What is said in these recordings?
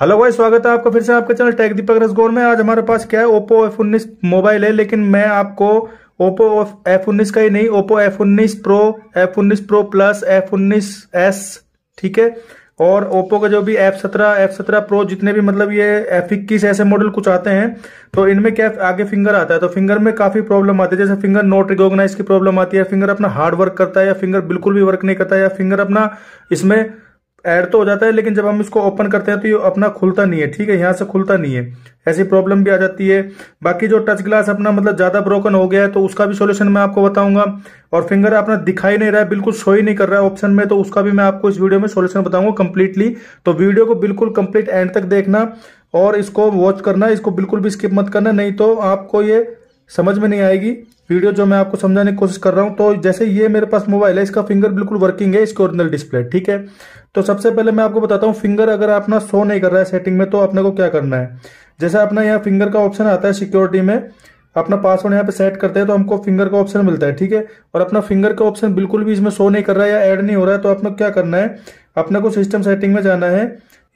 Hello भाई स्वागत है आपका फिर से आपके चैनल टेक दीपक रसगोर में। आज हमारे पास क्या है? ओप्पो एफ़ उन्नीस मोबाइल है, लेकिन मैं आपको ओप्पो एफ़ उन्नीस का ही नहीं ओप्पो एफ़ उन्नीस प्रो एफ़ उन्नीस प्रो प्लस एफ़ उन्नीस एस ठीक है? और ओप्पो का जो भी एफ़ सत्रह एफ़ सत्रह प्रो जितने भी मतलब ये एफ़ इक्कीस ऐसे मॉडल कुछ आते हैं तो इनमें क्या आगे फिंगर आता है तो फिंगर में काफ़ी प्रॉब्लम आती है। जैसे फिंगर नोट रिकॉग्नाइज की प्रॉब्लम आती है फिंगर अपना हार्ड वर्क करता है या फिंगर बिल्कुल भी वर्क नहीं करता है या फिंगर अपना इसमें ऐड तो हो जाता है, लेकिन जब हम इसको ओपन करते हैं तो ये अपना खुलता नहीं है, ठीक है? यहाँ से खुलता नहीं है। ऐसी प्रॉब्लम भी आ जाती है। बाकी जो टच ग्लास अपना मतलब ज़्यादा ब्रोकन हो गया है तो उसका भी सोल्यूशन मैं आपको बताऊँगा। और फिंगर अपना दिखाई नहीं रहा है, बिल्कुल शो ही नहीं कर रहा है ऑप्शन में तो उसका भी मैं आपको इस वीडियो में सोल्यूशन बताऊँगा कंप्लीटली तो वीडियो को बिल्कुल कंप्लीट एंड तक देखना और इसको वॉच करना, इसको बिल्कुल भी स्किप मत करना, नहीं तो आपको ये समझ में नहीं आएगी। वीडियो जो मैं आपको समझाने की कोशिश कर रहा हूँ तो जैसे ये मेरे पास मोबाइल है, इसका फिंगर बिल्कुल वर्किंग है, इसके ओरिजिनल डिस्प्ले ठीक है? तो सबसे पहले मैं आपको बताता हूँ फिंगर अगर अपना शो नहीं कर रहा है सेटिंग में तो अपने को क्या करना है? जैसे अपना यहाँ फिंगर का ऑप्शन आता है सिक्योरिटी में, अपना पासवर्ड यहाँ पे सेट करते हैं तो हमको फिंगर का ऑप्शन मिलता है, ठीक है? और अपना फिंगर का ऑप्शन बिल्कुल भी इसमें शो नहीं कर रहा है या ऐड नहीं हो रहा है तो अपने क्या करना है? अपने को सिस्टम सेटिंग में जाना है।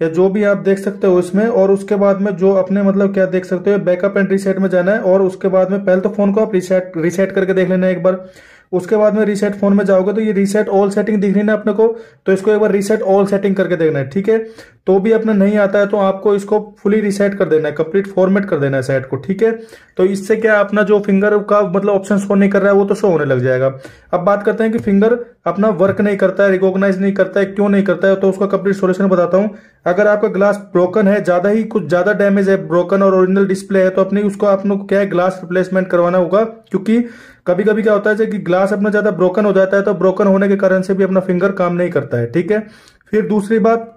या जो भी आप देख सकते हो इसमें, और उसके बाद में जो अपने मतलब क्या देख सकते हो बैकअप एंड रीसेट में जाना है, और उसके बाद में पहले तो फ़ोन को आप रीसेट रीसेट करके देख लेना एक बार। उसके बाद में रीसेट फ़ोन में जाओगे तो ये रीसेट ऑल सेटिंग दिख रही है अपने को तो इसको एक बार रीसेट ऑल सेटिंग करके देखना है, ठीक है? तो भी अपना नहीं आता है तो आपको इसको फुली रीसेट कर देना है कंप्लीट फॉर्मेट कर देना है सेट को, ठीक है? तो इससे क्या अपना जो फिंगर का मतलब ऑप्शन शो नहीं कर रहा है, वो तो शो होने लग जाएगा। अब बात करते हैं कि फिंगर अपना वर्क नहीं करता है रिकॉग्नाइज नहीं करता है, क्यों नहीं करता है तो उसका कंप्लीट सोल्यूशन बताता हूँ। अगर आपका ग्लास ब्रोकन है, ज़्यादा ही कुछ, ज़्यादा डैमेज है ब्रोकन और ओरिजिनल डिस्प्ले है तो अपनी उसको आपको क्या है ग्लास रिप्लेसमेंट करवाना होगा, क्योंकि कभी कभी क्या होता है कि ग्लास अपना ज़्यादा ब्रोकन हो जाता है तो ब्रोकन होने के कारण से भी अपना फिंगर काम नहीं करता है, ठीक है? फिर दूसरी बात,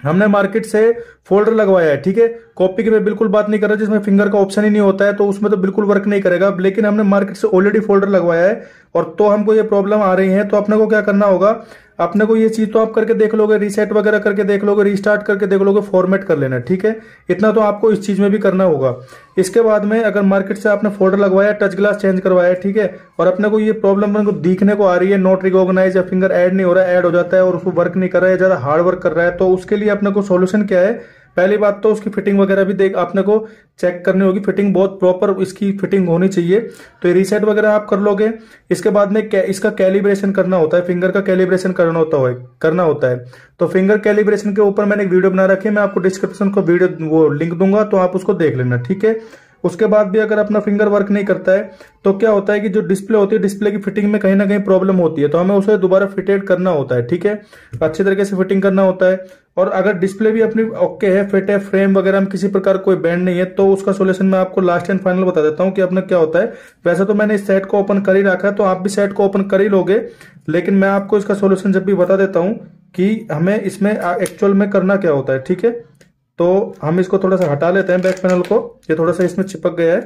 हमने मार्केट से फोल्डर लगवाया है, ठीक है? कॉपी की मैं बिल्कुल बात नहीं कर रहा, जिसमें फिंगर का ऑप्शन ही नहीं होता है तो उसमें तो बिल्कुल वर्क नहीं करेगा। लेकिन हमने मार्केट से ऑलरेडी फोल्डर लगवाया है, और तो हमको ये प्रॉब्लम आ रही है तो अपने को क्या करना होगा? अपने को ये चीज़ तो आप करके देख लोगे रीसेट वगैरह करके देख लोगे रीस्टार्ट करके देख लोगे फॉर्मेट कर लेना, ठीक है? इतना तो आपको इस चीज़ में भी करना होगा। इसके बाद में अगर मार्केट से आपने फोल्डर लगवाया टच ग्लास चेंज करवाया, ठीक है? और अपने को ये प्रॉब्लम को दिखने को आ रही है नॉट रिकॉग्नाइज या फिंगर ऐड नहीं हो रहा है ऐड हो जाता है, और उसको वर्क नहीं कर रहा है, ज़्यादा हार्ड वर्क कर रहा है तो उसके लिए अपने को सोल्यूशन क्या है? पहली बात तो उसकी फिटिंग वगैरह भी देख आपने को चेक करनी होगी। फिटिंग बहुत प्रॉपर इसकी फिटिंग होनी चाहिए। तो ये रीसेट वगैरह आप कर लोगे। इसके बाद में कै, इसका कैलिब्रेशन करना होता है। फिंगर का कैलिब्रेशन करना होता है करना होता है। तो फिंगर कैलिब्रेशन के ऊपर मैंने एक वीडियो बना रखी है। मैं आपको डिस्क्रिप्शन को वीडियो वो लिंक दूँगा तो आप उसको देख लेना ठीक है? उसके बाद भी अगर अपना फिंगर वर्क नहीं करता है तो क्या होता है कि जो डिस्प्ले होती है डिस्प्ले की फिटिंग में कहीं ना कहीं प्रॉब्लम होती है। तो हमें उसे दोबारा फिटेड करना होता है ठीक है? अच्छे तरीके से फिटिंग करना होता है। और अगर डिस्प्ले भी अपनी ओके है फिट है फ्रेम वगैरह में किसी प्रकार कोई बैंड नहीं है तो उसका सोल्यूशन मैं आपको लास्ट एंड फाइनल बता देता हूँ कि अपना क्या होता है। वैसे तो मैंने इस सेट को ओपन कर ही रखा है तो आप भी सेट को ओपन कर ही लोगे, लेकिन मैं आपको इसका सोल्यूशन जब भी बता देता हूँ कि हमें इसमें एक्चुअल में करना क्या होता है, ठीक है? तो हम इसको थोड़ा सा हटा लेते हैं बैक पैनल को, ये थोड़ा सा इसमें चिपक गया है।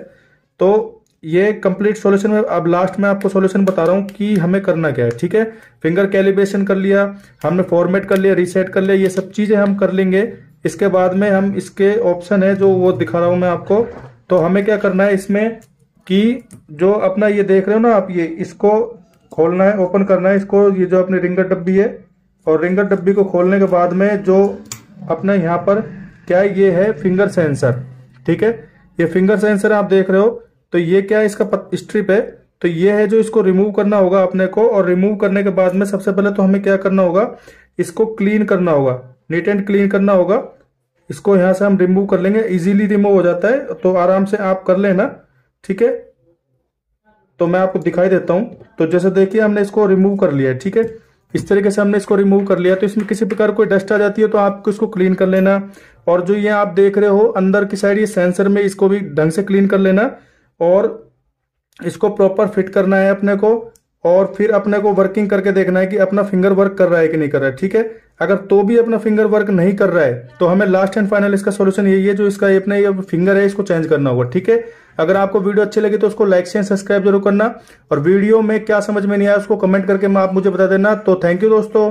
तो ये कंप्लीट सॉल्यूशन में, अब लास्ट में आपको सॉल्यूशन बता रहा हूँ कि हमें करना क्या है, ठीक है? फिंगर कैलिब्रेशन कर लिया, हमने फॉर्मेट कर लिया रीसेट कर लिया, ये सब चीज़ें हम कर लेंगे। इसके बाद में हम इसके ऑप्शन है जो वो दिखा रहा हूँ मैं आपको। तो हमें क्या करना है इसमें कि जो अपना ये देख रहे हो ना आप, ये इसको खोलना है ओपन करना है, इसको, ये जो अपनी रिंगर डब्बी है, और रिंगर डब्बी को खोलने के बाद में जो अपना यहाँ पर क्या ये है फिंगर सेंसर ठीक है? ये फिंगर सेंसर आप देख रहे हो तो ये क्या है इसका स्ट्रिप है? तो ये है जो इसको रिमूव करना होगा अपने को और रिमूव करने के बाद में सबसे पहले तो हमें क्या करना होगा? इसको क्लीन करना होगा। नीट एंड क्लीन करना होगा। इसको यहाँ से हम रिमूव कर लेंगे। इजीली रिमूव हो जाता है। तो आराम से आप कर लेना। ठीक है? तो मैं आपको दिखाई देता हूँ। तो जैसे देखिए, हमने इसको रिमूव कर लिया है। ठीक है? इस तरीके से हमने इसको रिमूव कर लिया। तो इसमें किसी प्रकार कोई डस्ट आ जाती है तो आपको इसको क्लीन कर लेना। और जो ये आप देख रहे हो, अंदर की साइड ये सेंसर में इसको भी ढंग से क्लीन कर लेना। और इसको प्रॉपर फिट करना है अपने को और फिर अपने को वर्किंग करके देखना है कि अपना फिंगर वर्क कर रहा है कि नहीं कर रहा है, ठीक है? अगर तो भी अपना फिंगर वर्क नहीं कर रहा है तो हमें लास्ट एंड फाइनल इसका सोल्यूशन यही है जो इसका अपना ये फिंगर है, इसको चेंज करना होगा, ठीक है? अगर आपको वीडियो अच्छी लगी तो उसको लाइक शेयर सब्सक्राइब ज़रूर करना और वीडियो में क्या समझ में नहीं आया उसको कमेंट करके आप मुझे बता देना तो थैंक यू दोस्तों।